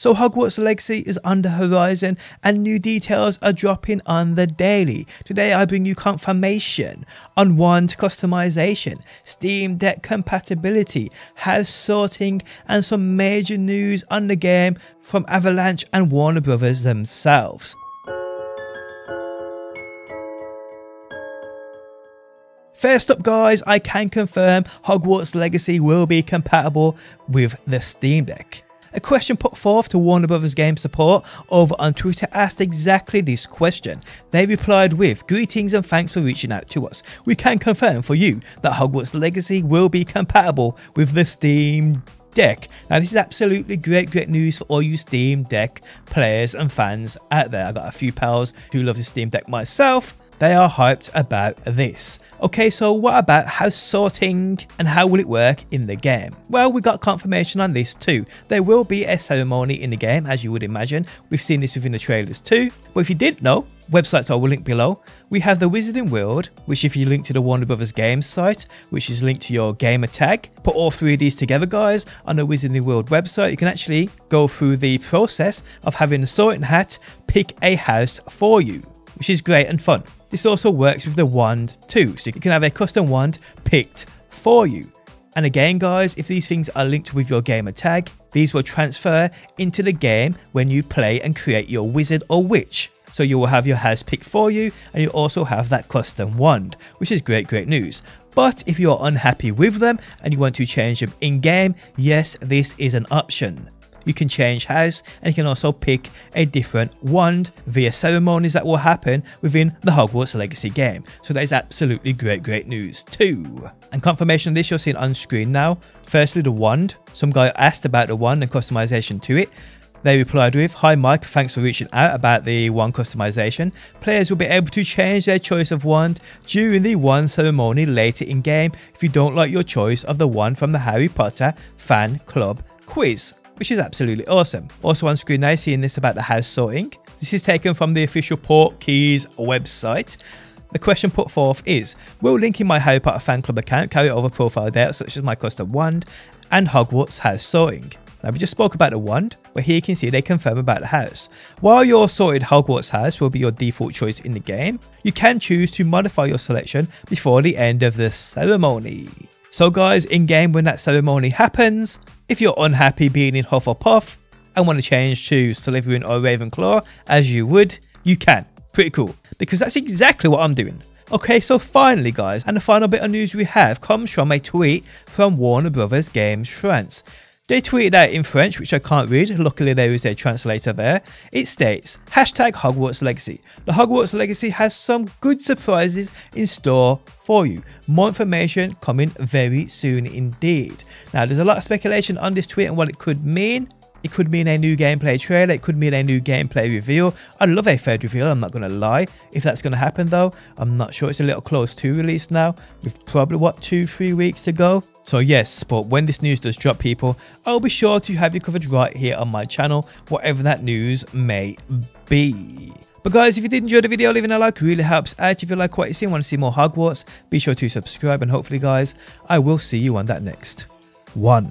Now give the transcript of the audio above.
So Hogwarts Legacy is on the horizon and new details are dropping on the daily. Today I bring you confirmation on wand customization, Steam Deck compatibility, house sorting and some major news on the game from Avalanche and Warner Brothers themselves. First up guys, I can confirm Hogwarts Legacy will be compatible with the Steam Deck. A question put forth to Warner Brothers Game Support over on Twitter asked exactly this question. They replied with, Greetings and thanks for reaching out to us. We can confirm for you that Hogwarts Legacy will be compatible with the Steam Deck. Now, this is absolutely great, great news for all you Steam Deck players and fans out there. I've got a few pals who love the Steam Deck myself. They are hyped about this. Okay, so what about house sorting and how will it work in the game? Well, we got confirmation on this too. There will be a ceremony in the game, as you would imagine. We've seen this within the trailers too. But if you didn't know, websites are will link below. We have the Wizarding World, which if you link to the Warner Brothers Games site, which is linked to your gamer tag, put all three of these together guys on the Wizarding World website, you can actually go through the process of having the sorting hat pick a house for you, which is great and fun. This also works with the wand too, so you can have a custom wand picked for you. And again guys, if these things are linked with your gamer tag, these will transfer into the game when you play and create your wizard or witch. So you will have your house picked for you and you also have that custom wand, which is great, great news. But if you are unhappy with them and you want to change them in game, yes, this is an option you can change house and you can also pick a different wand via ceremonies that will happen within the Hogwarts Legacy game. So that is absolutely great, great news too. And confirmation of this you're seeing on screen now. Firstly, the wand. Some guy asked about the wand and customization to it. They replied with, Hi Mike, thanks for reaching out about the wand customization. Players will be able to change their choice of wand during the wand ceremony later in game if you don't like your choice of the wand from the Harry Potter fan club quiz which is absolutely awesome. Also on screen now, seeing this about the house sorting. This is taken from the official Portkey's website. The question put forth is, will linking my Harry Potter fan club account carry over profile data such as my custom wand and Hogwarts house sorting? Now we just spoke about the wand, but here you can see they confirm about the house. While your sorted Hogwarts house will be your default choice in the game, you can choose to modify your selection before the end of the ceremony. So guys, in game when that ceremony happens, if you're unhappy being in Hufflepuff and want to change to Slytherin or Ravenclaw, as you would, you can. Pretty cool, because that's exactly what I'm doing. Okay, so finally guys, and the final bit of news we have comes from a tweet from Warner Brothers Games France. They tweeted out in French, which I can't read, luckily there is a translator there. It states, hashtag Hogwarts Legacy. The Hogwarts Legacy has some good surprises in store for you. More information coming very soon indeed. Now there's a lot of speculation on this tweet and what it could mean. It could mean a new gameplay trailer, it could mean a new gameplay reveal. I'd love a third reveal, I'm not going to lie. If that's going to happen though, I'm not sure. It's a little close to release now, with probably, what, two, three weeks to go. So yes, but when this news does drop people, I'll be sure to have you covered right here on my channel, whatever that news may be. But guys, if you did enjoy the video, leaving a like really helps out. If you like what you see and want to see more Hogwarts, be sure to subscribe and hopefully guys, I will see you on that next one.